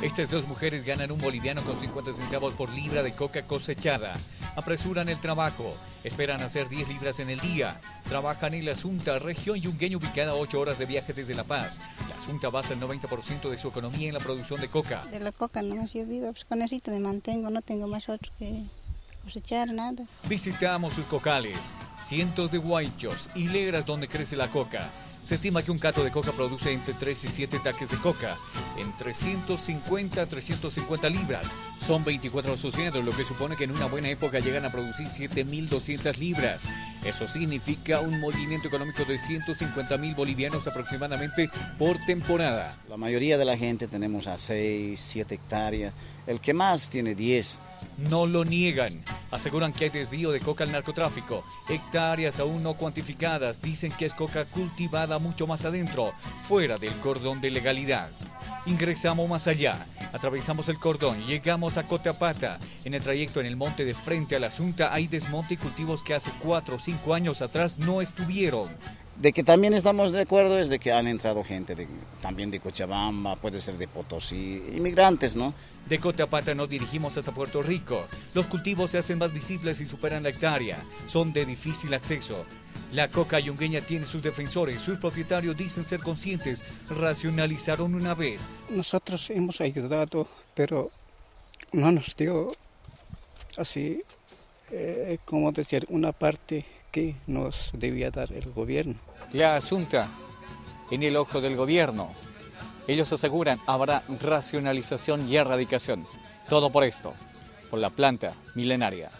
Estas dos mujeres ganan un boliviano con 50 centavos por libra de coca cosechada. Apresuran el trabajo. Esperan hacer 10 libras en el día. Trabajan en la Asunta, región yungueña ubicada a 8 horas de viaje desde La Paz. La Asunta basa el 90% de su economía en la producción de coca. De la coca no yo vivo, pues con eso me mantengo, no tengo más otro que cosechar nada. Visitamos sus cocales, cientos de guaychos y legras donde crece la coca. Se estima que un cato de coca produce entre 3 y 7 taques de coca, en 350 a 350 libras. Son 24 asociados, lo que supone que en una buena época llegan a producir 7.200 libras. Eso significa un movimiento económico de 150.000 bolivianos aproximadamente por temporada. La mayoría de la gente tenemos a 6, 7 hectáreas. El que más tiene 10 no lo niegan. Aseguran que hay desvío de coca al narcotráfico. Hectáreas aún no cuantificadas dicen que es coca cultivada mucho más adentro, fuera del cordón de legalidad. Ingresamos más allá, atravesamos el cordón, llegamos a Cotapata. En el trayecto en el monte de frente a la Asunta hay desmonte y cultivos que hace cuatro o cinco años atrás no estuvieron. De que también estamos de acuerdo es de que han entrado gente también de Cochabamba, puede ser de Potosí, inmigrantes, ¿no? De Cotapata nos dirigimos hasta Puerto Rico. Los cultivos se hacen más visibles y superan la hectárea. Son de difícil acceso. La coca yungueña tiene sus defensores, sus propietarios dicen ser conscientes, racionalizaron una vez. Nosotros hemos ayudado, pero no nos dio así, eh, como decir, una parte nos debía dar el gobierno. La asunta en el ojo del gobierno. Ellos aseguran habrá racionalización y erradicación. Todo por esto, por la planta milenaria.